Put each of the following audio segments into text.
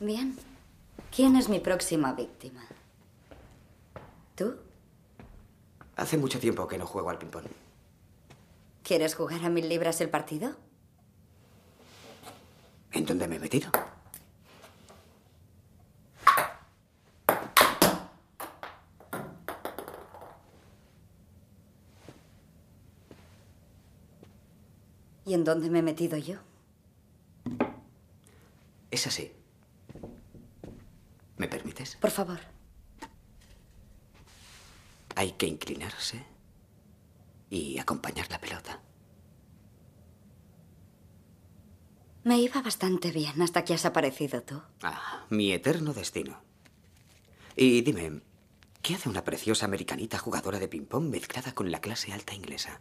Bien. ¿Quién es mi próxima víctima? ¿Tú? Hace mucho tiempo que no juego al ping-pong. ¿Quieres jugar a mil libras el partido? ¿En dónde me he metido? ¿Y en dónde me he metido yo? Es así. Por favor. Hay que inclinarse y acompañar la pelota. Me iba bastante bien hasta que has aparecido tú. Ah, mi eterno destino. Y dime, ¿qué hace una preciosa americanita jugadora de ping-pong mezclada con la clase alta inglesa?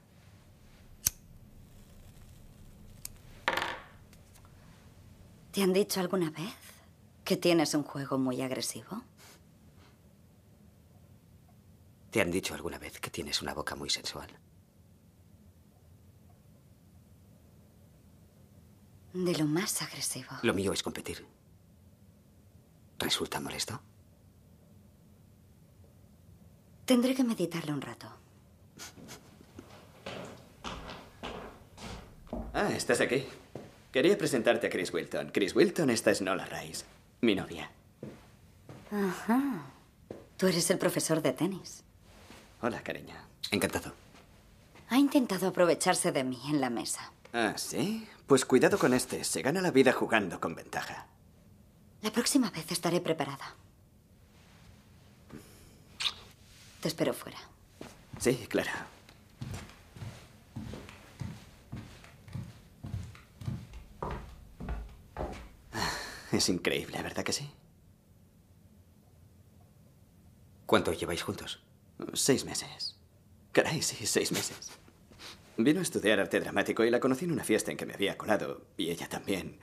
¿Te han dicho alguna vez que tienes un juego muy agresivo? ¿Te han dicho alguna vez que tienes una boca muy sensual? De lo más agresivo. Lo mío es competir. ¿Resulta molesto? Tendré que meditarlo un rato. Ah, estás aquí. Quería presentarte a Chris Wilton. Chris Wilton, esta es Nola Rice, mi novia. Ajá. Tú eres el profesor de tenis. Hola, cariño. Encantado. Ha intentado aprovecharse de mí en la mesa. Ah, ¿sí? Pues cuidado con este. Se gana la vida jugando con ventaja. La próxima vez estaré preparada. Te espero fuera. Sí, claro. Es increíble, ¿verdad que sí? ¿Cuánto lleváis juntos? Seis meses. Caray, sí, seis meses. Vino a estudiar arte dramático y la conocí en una fiesta en que me había colado, y ella también.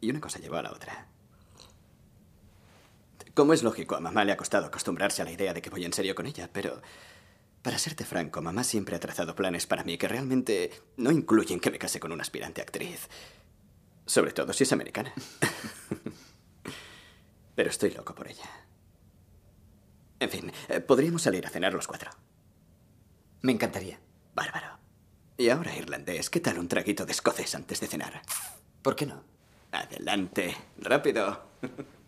Y una cosa llevó a la otra. Como es lógico, a mamá le ha costado acostumbrarse a la idea de que voy en serio con ella, pero para serte franco, mamá siempre ha trazado planes para mí que realmente no incluyen que me case con una aspirante actriz. Sobre todo si es americana. pero estoy loco por ella. En fin, eh, podríamos salir a cenar los cuatro. Me encantaría. Bárbaro. Y ahora, irlandés, ¿qué tal un traguito de escocés antes de cenar? ¿Por qué no? Adelante. Rápido.